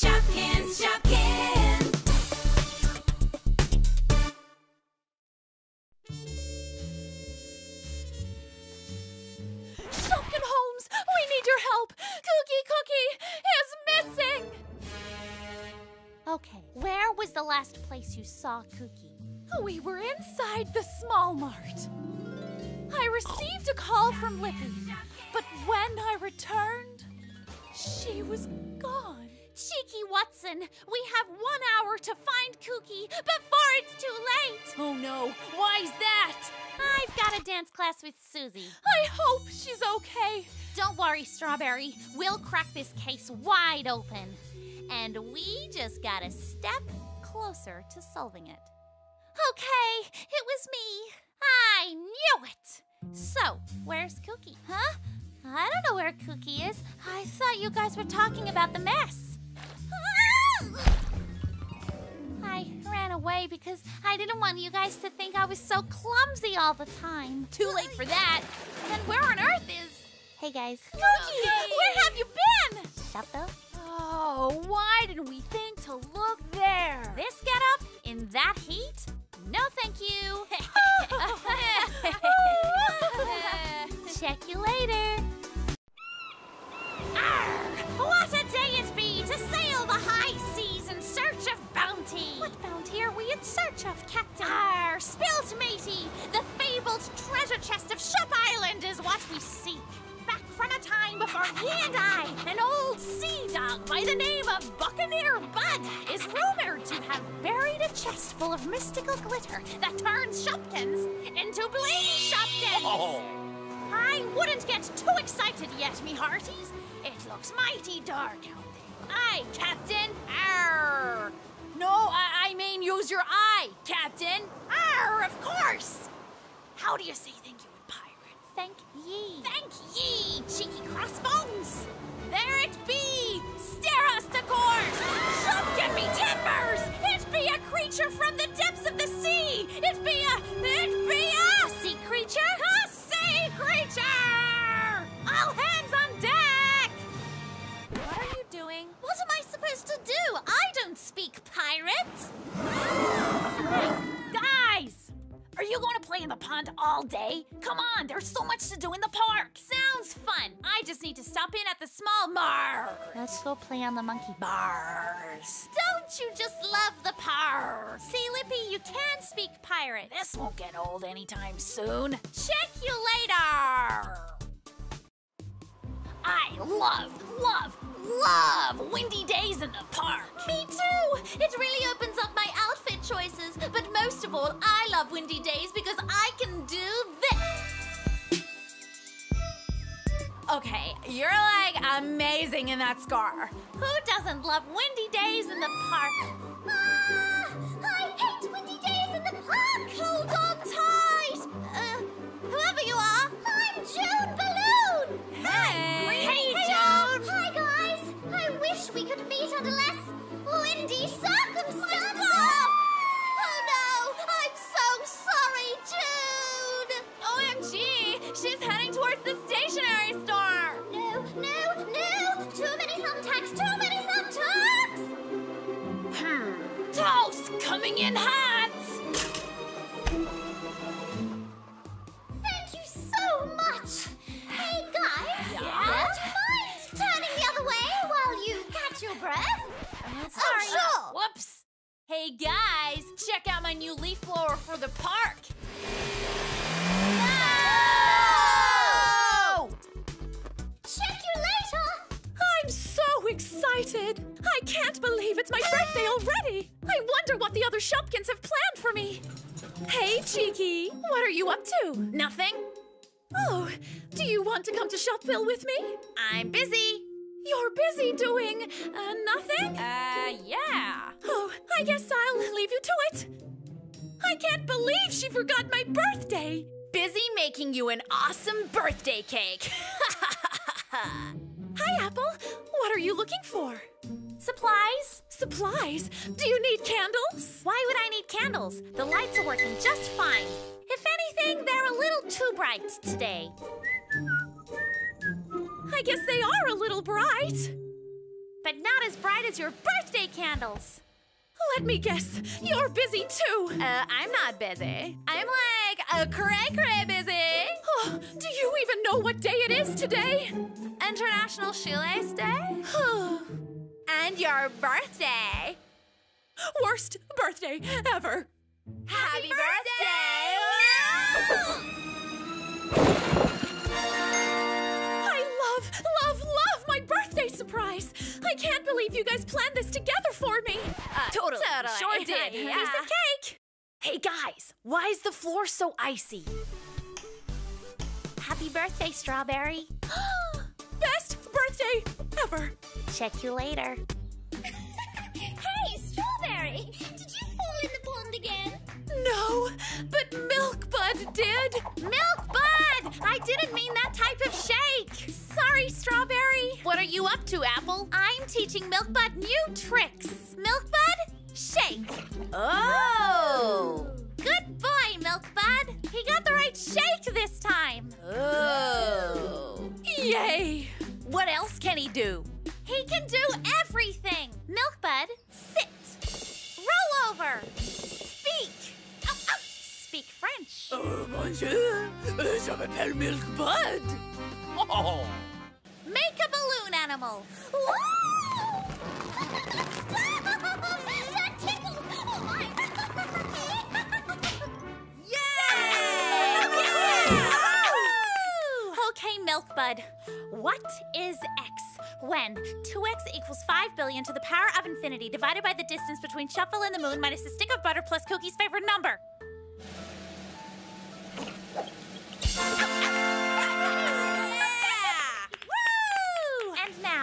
Shopkins, Shopkins. Shopkin Holmes, we need your help. Kooky Cookie is missing. Okay, where was the last place you saw Cookie? We were inside the small mart. I received a call from Lippy, but when I returned, she was gone. Cheeky Watson, we have one hour to find Cookie before it's too late. Oh no, why's that? I've got a dance class with Susie. I hope she's okay. Don't worry, Strawberry. We'll crack this case wide open. And we just got a step closer to solving it. Okay, it was me. I knew it. So, where's Cookie? Huh? I don't know where Cookie is. I thought you guys were talking about the mess. I ran away because I didn't want you guys to think I was so clumsy all the time. Too late for that. Then where on earth is. Hey guys. Cookie, where have you been? Shopville? Oh, why didn't we think to look there? This get up in that heat? Treasure chest of Shop Island is what we seek. Back from a time before he and I, an old sea dog by the name of Buccaneer Bud, is rumored to have buried a chest full of mystical glitter that turns Shopkins into Bling Shopkins! Oh. I wouldn't get too excited yet, me hearties. It looks mighty dark out there. Aye, Captain. Arr. No, I, I mean use your eye, Captain. Arr, of course. How do you say thank you in pirate? Thank ye. Thank ye, cheeky crossbones. There it be. Stare us to course. Shopkin me timbers. It be a creature from the depths of the sea. It be a, it be a sea creature. A sea creature. All hands on deck. What are you doing? What am I supposed to do? I don't speak pirate. Pond all day? Come on, there's so much to do in the park. Sounds fun. I just need to stop in at the small bar. Let's go play on the monkey bars. Don't you just love the par? See, Lippy, you can speak pirate. This won't get old anytime soon. Check you later. I love, love, love windy days in the park. Me too. It really opens up my choices. But most of all, I love windy days because I can do this. Okay, you're like amazing in that scar. Who doesn't love windy days in the park? Ah, my new leaf blower for the park. No! Check you later! I'm so excited! I can't believe it's my birthday already! I wonder what the other Shopkins have planned for me! Hey, Cheeky! What are you up to? Nothing? Oh, do you want to come to Shopville with me? I'm busy. You're busy doing uh, nothing? Uh, yeah. Oh, I guess I'll leave you to it. I can't believe she forgot my birthday! Busy making you an awesome birthday cake! Hi, Apple. What are you looking for? Supplies? Supplies? Do you need candles? Why would I need candles? The lights are working just fine. If anything, they're a little too bright today. I guess they are a little bright. but not as bright as your birthday candles. Let me guess, you're busy too. Uh, I'm not busy. I'm like a cray cray busy. Oh, do you even know what day it is today? International Shoelace Day and your birthday. Worst birthday ever. Happy birthday! I birthday surprise. I can't believe you guys planned this together for me. Uh, totally. Sure did. Yeah. Piece of cake. Hey guys, why is the floor so icy? Happy birthday, Strawberry. Best birthday ever. Check you later. Up to, Apple? I'm teaching Milkbud new tricks. Milkbud, shake. Oh! Good boy, Milkbud. He got the right shake this time. Oh! Yay. What else can he do? He can do everything. Milkbud, sit. Roll over. Speak. Ow, ow. Speak French. Oh, bonjour! Euh, je m'appelle Milkbud. Oh! Balloon animal. that tickles! Oh my! Okay, Milk Bud. What is x when 2x equals 5 billion to the power of infinity divided by the distance between Shuffle and the moon minus a stick of butter plus Cookie's favorite number?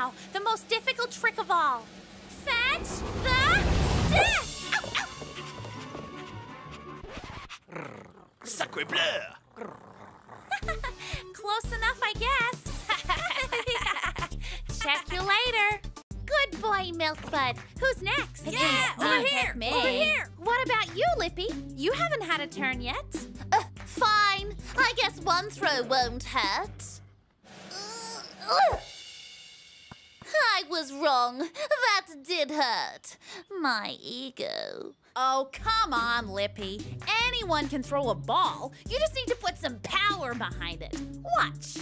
Now, the most difficult trick of all. Fetch the stick! Ow, ow. Sacre bleu! Close enough, I guess. Check you later. Good boy, Milk Bud. Who's next? Yeah, over Uh, here, me. over here. What about you, Lippy? You haven't had a turn yet. Uh, fine. I guess one throw won't hurt. I was wrong. That did hurt. My ego. Oh, come on, Lippy. Anyone can throw a ball. You just need to put some power behind it. Watch.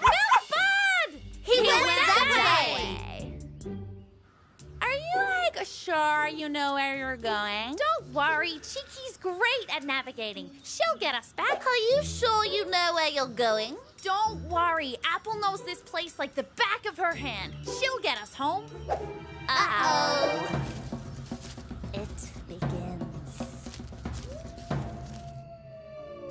Milk Bud! He, went went, that that way. Are you like sure you know where you're going? Don't worry, Cheeky's great at navigating. She'll get us back. Are you sure you know where you're going? Don't worry. Apple knows this place like the back of her hand. She'll get us home. Uh-oh. It begins.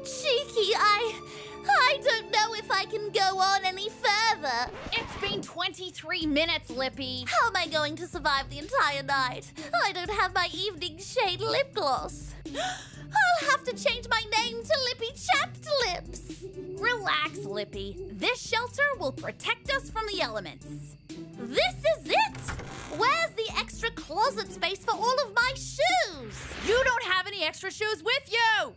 Cheeky, I... I don't know if I can go on any further. It's been 23 minutes, Lippy. How am I going to survive the entire night? I don't have my evening shade lip gloss. I'll have to change my name to Lippy Chapped Lips. Relax, Lippy. This shelter will protect us from the elements. This is it! Where's the extra closet space for all of my shoes? You don't have any extra shoes with you.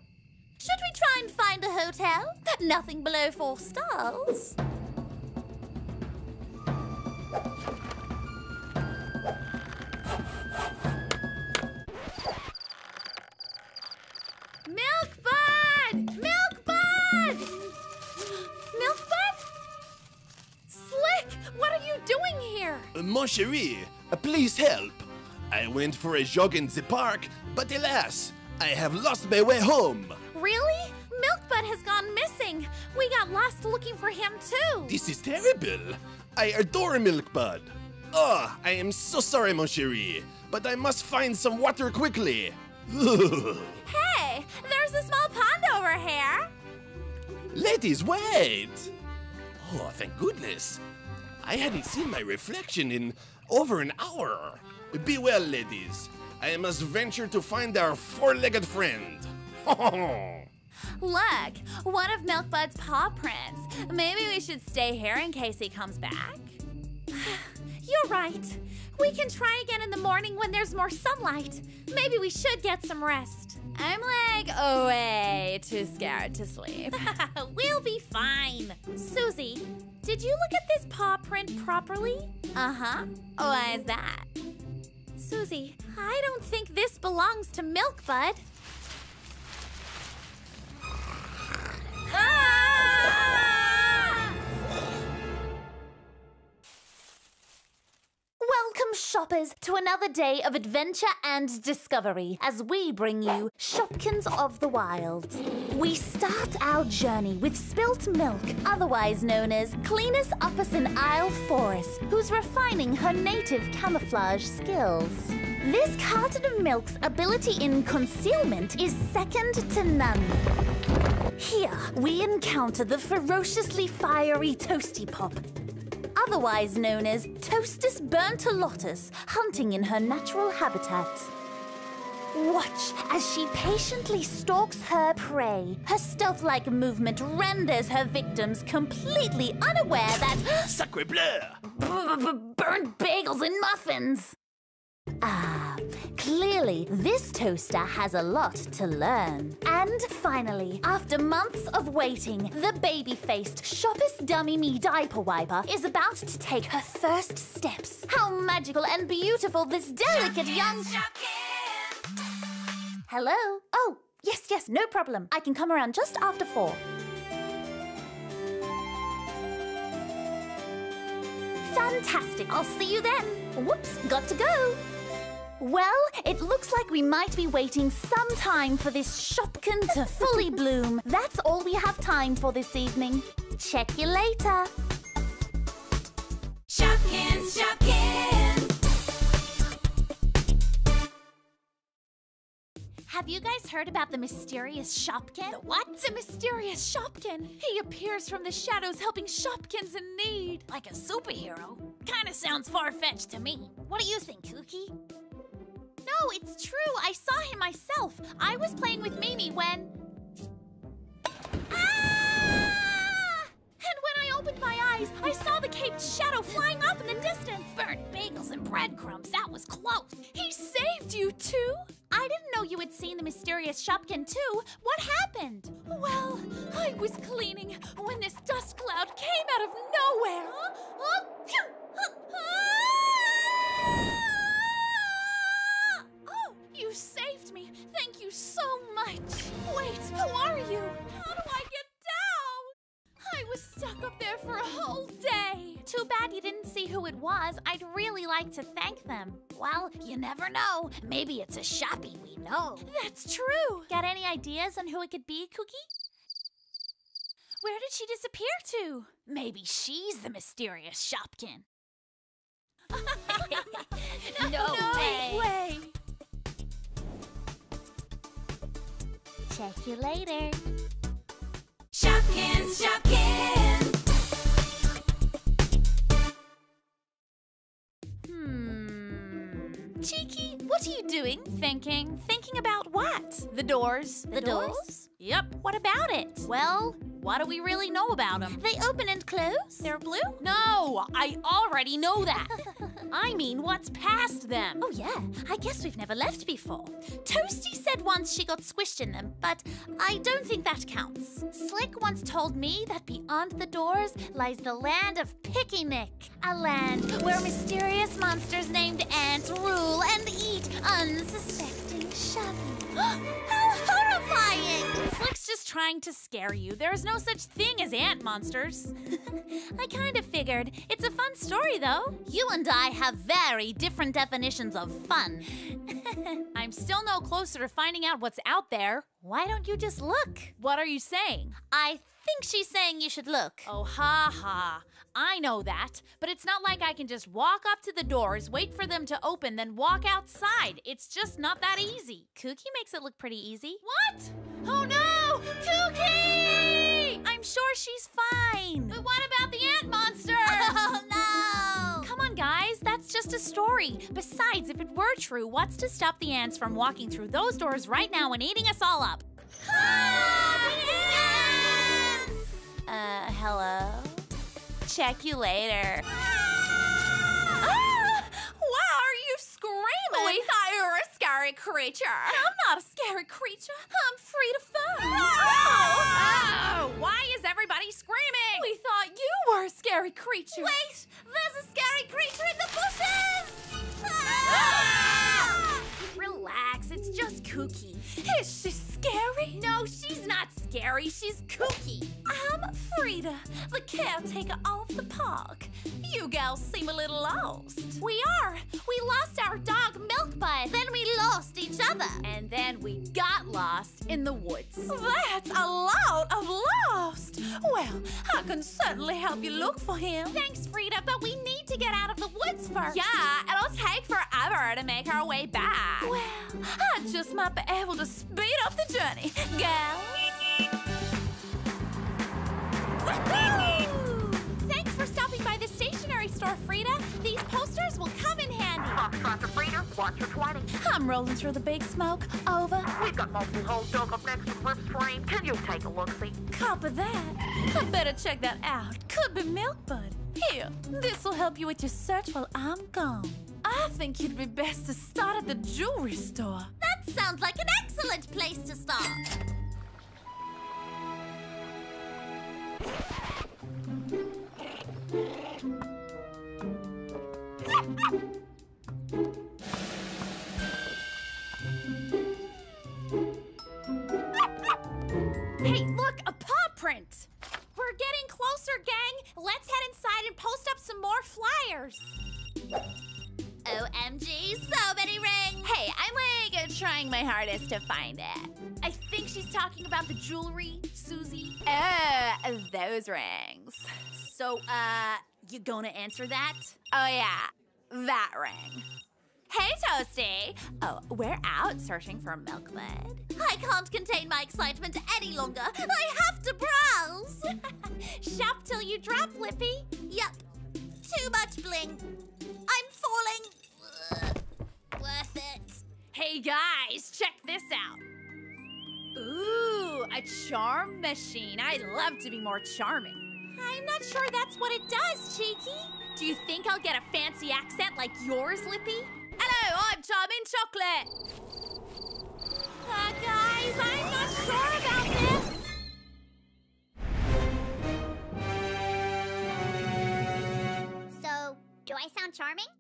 Should we try and find a hotel? Nothing below four stars. Mon chéri, please help. I went for a jog in the park, but alas, I have lost my way home. Really? Milk Bud has gone missing. We got lost looking for him too. This is terrible. I adore Milk Bud. Oh, I am so sorry, mon chéri, but I must find some water quickly. Hey, there's a small pond over here. Ladies, wait! Oh, thank goodness. I hadn't seen my reflection in over an hour. Be well, ladies. I must venture to find our four legged friend. Look, one of Milkbud's paw prints. Maybe we should stay here in case he comes back. You're right. We can try again in the morning when there's more sunlight. Maybe we should get some rest. I'm like way too scared to sleep. we'll be fine. Susie, did you look at this paw print properly? uh huh. Why is that? Susie, I don't think this belongs to Milk shoppers, to another day of adventure and discovery as we bring you Shopkins of the Wild. We start our journey with Spilt Milk, otherwise known as Cleanus in Isle Forest, who's refining her native camouflage skills. This carton of milk's ability in concealment is second to none. Here, we encounter the ferociously fiery Toasty Pop, otherwise known as Toastus burntolotus, hunting in her natural habitat. Watch as she patiently stalks her prey. Her stealth-like movement renders her victims completely unaware that Sacre bleu! burnt bagels and muffins. Ah, clearly this toaster has a lot to learn. And finally, after months of waiting, the baby-faced Shoppers Dummy Me Diaper Wiper is about to take her first steps. How magical and beautiful this delicate young... Hello? Oh, yes, yes, no problem. I can come around just after four. Fantastic. I'll see you then. Whoops, got to go. Well, it looks like we might be waiting some time for this Shopkin to fully bloom. That's all we have time for this evening. Check you later. Shopkins, Shopkins. Have you guys heard about the mysterious Shopkin? What? The mysterious Shopkin. He appears from the shadows helping Shopkins in need. Like a superhero? Kinda sounds far-fetched to me. What do you think, Kooky? No, it's true. I saw him myself. I was playing with Mimi when. Ah! And when I opened my eyes, I saw the caped shadow flying off in the distance. Burnt bagels and breadcrumbs, that was close. He saved you too? I didn't know you had seen the mysterious Shopkin too. What happened? Well, I was cleaning when this dust cloud came out of nowhere. Oh, you so much. Wait, who are you? How do I get down? I was stuck up there for a whole day. Too bad you didn't see who it was. I'd really like to thank them. Well, you never know. Maybe it's a shoppy we know. That's true. Got any ideas on who it could be, Cookie? Where did she disappear to? Maybe she's the mysterious Shopkin. no, way. way. Check you later. Shopkins, Shopkins. Hmm. Cheeky, what are you doing? Thinking. Thinking about what? The doors. The doors? Yep. What about it? Well, what do we really know about them? They open and close? They're blue? No, I already know that. I mean, what's past them? Oh, yeah. I guess we've never left before. Toasty said once she got squished in them, but I don't think that counts. Slick once told me that beyond the doors lies the land of Picnic, a land where mysterious monsters named ants rule and eat unsuspecting shubby. How horrifying! Slick's just trying to scare you. There is no such thing as ant monsters. I kind of figured. It's a fun story, though. You and I have very different definitions of fun. I'm still no closer to finding out what's out there. Why don't you just look? What are you saying? I think she's saying you should look. Oh, ha ha. I know that, but it's not like I can just walk up to the doors, wait for them to open, then walk outside. It's just not that easy. Kooky makes it look pretty easy. What? Oh no! Cookie! I'm sure she's fine. But what about the ant monster? Oh, no! Come on, guys. That's just a story. Besides, if it were true, what's to stop the ants from walking through those doors right now and eating us all up? Ah, ants! Uh, hello? Check you later. Ah! ah! Are you screaming? We thought you were creature. I'm not a scary creature. I'm Frida Fur. Oh, why is everybody screaming? We thought you were a scary creature. Wait! There's a scary creature in the bushes! Ah! Relax, it's just kooky. Is she scary? No, she's not scary. She's kooky. I'm Frida, the caretaker of the park. You gals seem a little lost. We are! We lost our dog Milkbud. Then we lost each other. And then we got lost in the woods. That's a lot. Well, I can certainly help you look for him. Thanks, Frida, but we need to get out of the woods first. Yeah, it'll take forever to make our way back. Well, I just might be able to speed up the journey, gals. Thanks for stopping by the stationery store, Frida. These posters will come in handy. Foxtrot watch your 20. I'm rolling through the big smoke. Over. We've got multiple holes dug up next to Rift's frame. Can you take a look-see? Copy that. I better check that out. Could be Milkbud. Here, this'll help you with your search while I'm gone. I think you'd be best to start at the jewelry store. That sounds like an excellent place to start. OMG, so many rings. Hey, I'm like trying my hardest to find it. I think she's talking about the jewelry, Susie. Uh, those rings. So, uh, you gonna answer that? Oh, yeah, that ring. Hey, Toasty. Oh, we're out searching for Milkbud. I can't contain my excitement any longer. I have to browse. Shop till you drop, Lippy. Yup. Too much bling. Ugh. Worth it. Hey, guys, check this out. Ooh, a charm machine. I'd love to be more charming. I'm not sure that's what it does, Cheeky. Do you think I'll get a fancy accent like yours, Lippy? Hello, I'm Charming Chocolate. Uh, guys, I'm not sure about this. So, do I sound charming?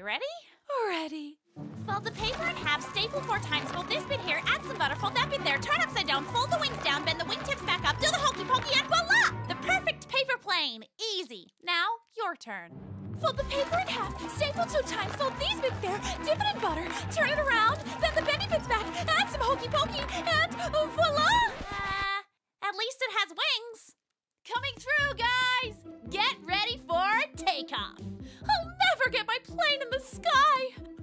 You ready? Ready. Fold the paper in half, staple four times, fold this bit here, add some butter, fold that bit there, turn upside down, fold the wings down, bend the wingtips back up, do the hokey pokey, and voila! The perfect paper plane. Easy. Now, your turn. Fold the paper in half, staple two times, fold these bits there, dip it in butter, turn it around, bend the bendy bits back, add some hokey pokey, and voila! Plane in the sky!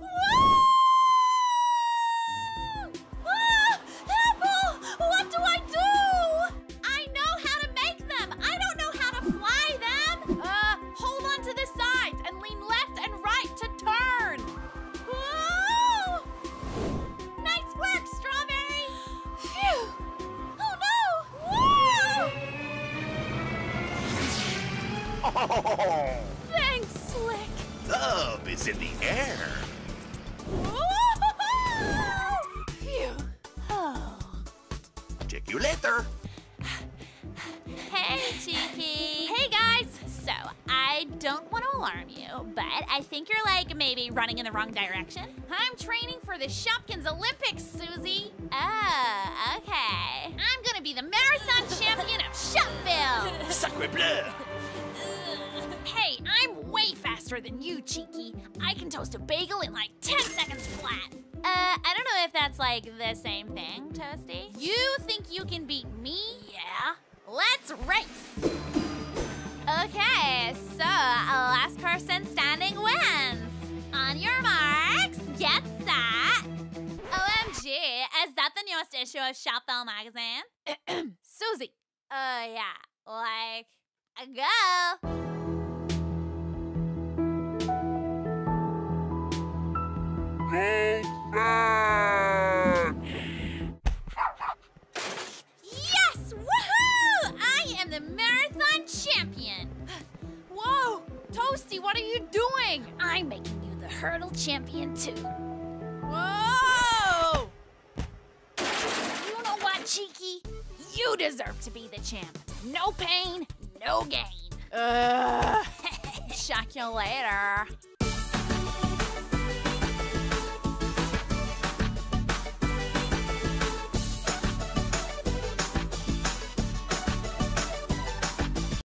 The wrong direction. I'm training for the Shopkins Olympics, Susie. Oh, okay. I'm gonna be the marathon champion of Shopville. Sacre bleu. Hey, I'm way faster than you, Cheeky. I can toast a bagel in like 10 seconds flat. Uh, I don't know if that's like the same thing, Toasty. You think you can beat me? Yeah. Let's race. Okay, so uh, last person standing wins. On your marks, get set. OMG, is that the newest issue of Shopville magazine? Susie, Uh, yeah, like, go. Go too. Whoa! You know what, Cheeky? You deserve to be the champ. No pain, no gain. Uh. Ugh. Shock you later.